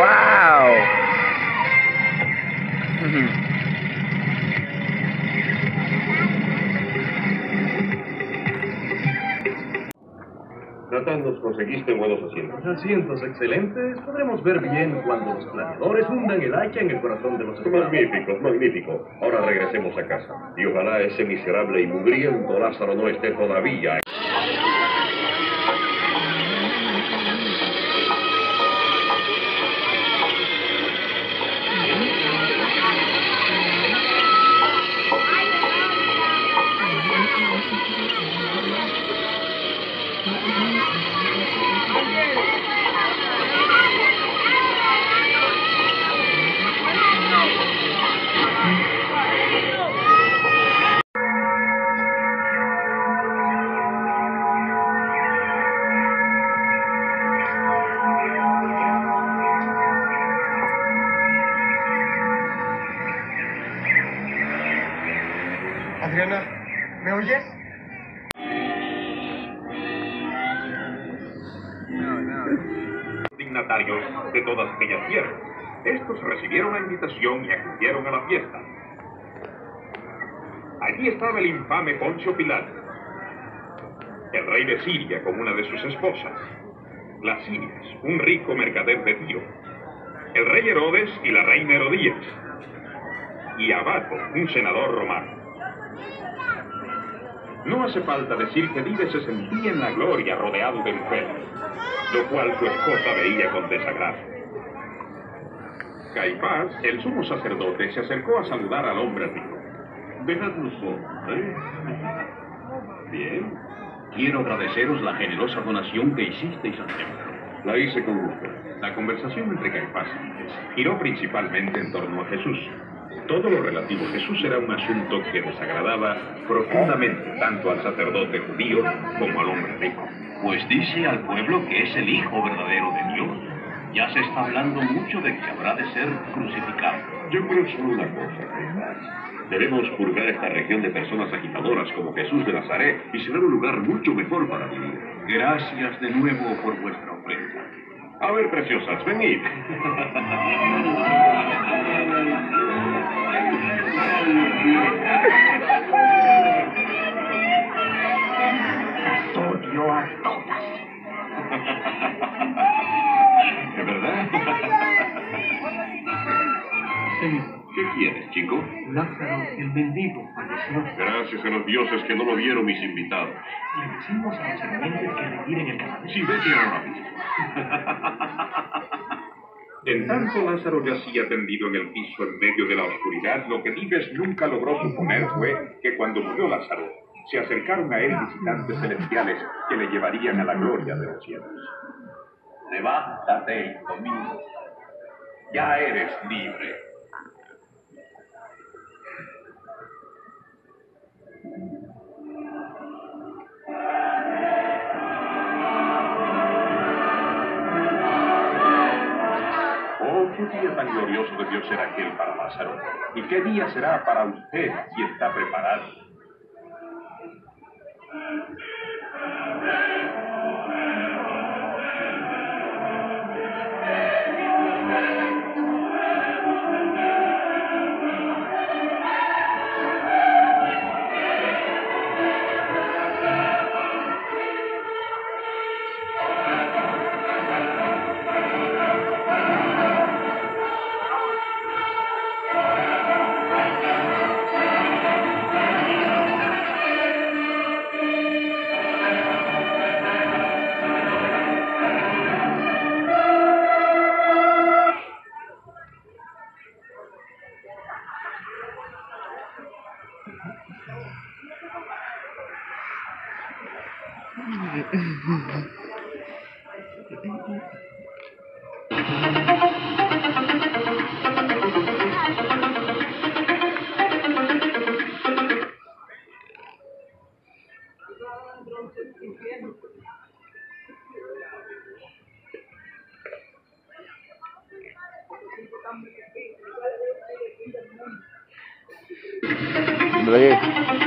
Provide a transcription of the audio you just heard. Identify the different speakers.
Speaker 1: ¡Wow!
Speaker 2: Nos conseguiste buenos asientos.
Speaker 3: Asientos excelentes. Podremos ver bien cuando los planeadores hundan el hacha en el corazón de los.
Speaker 2: Magnífico, magnífico. Ahora regresemos a casa. Y ojalá ese miserable y mugriento Lázaro no esté todavía.
Speaker 4: ¿Me oyes?
Speaker 5: dignatarios de todas aquellas tierras. Estos recibieron la invitación y acudieron a la fiesta. Allí estaba el infame Poncio Pilato, el rey de Siria con una de sus esposas, las Sirias, un rico mercader de Tiro, el rey Herodes y la reina Herodías, y Abaco, un senador romano. No hace falta decir que Vive se sentía en la gloria rodeado de mujeres, lo cual su esposa veía con desagrado. Caifás, el sumo sacerdote, se acercó a saludar al hombre rico.
Speaker 2: Dejadnos ¿eh?
Speaker 5: Bien, quiero agradeceros la generosa donación que hicisteis al templo.
Speaker 2: La hice con gusto.
Speaker 5: La conversación entre Caifás y Vives giró principalmente en torno a Jesús. Todo lo relativo a Jesús era un asunto que desagradaba profundamente tanto al sacerdote judío como al hombre rico.
Speaker 6: Pues dice al pueblo que es el Hijo verdadero de Dios. Ya se está hablando mucho de que habrá de ser crucificado.
Speaker 2: Yo creo solo una cosa. Debemos purgar esta región de personas agitadoras como Jesús de Nazaret y será un lugar mucho mejor para vivir.
Speaker 6: Gracias de nuevo por vuestra ofrenda.
Speaker 2: A ver, preciosas, venid.
Speaker 4: Odio a todas.
Speaker 2: ¿De verdad? ¿Qué quieres, chico?
Speaker 4: Lázaro, el mendigo, falleció.
Speaker 2: Gracias a los dioses que no lo vieron mis invitados.
Speaker 4: Le decimos a los que retiren el cadáver.
Speaker 2: Sí, vete ahora mismo.
Speaker 5: En tanto Lázaro yacía tendido en el piso en medio de la oscuridad, lo que Vives nunca logró suponer fue que cuando murió Lázaro, se acercaron a él visitantes celestiales que le llevarían a la gloria de los cielos.
Speaker 6: Levántate, hijo mío. Ya eres libre.
Speaker 5: Día tan glorioso debió ser aquel para Lázaro. ¿Y qué día será para usted si está preparado?
Speaker 1: Lagi.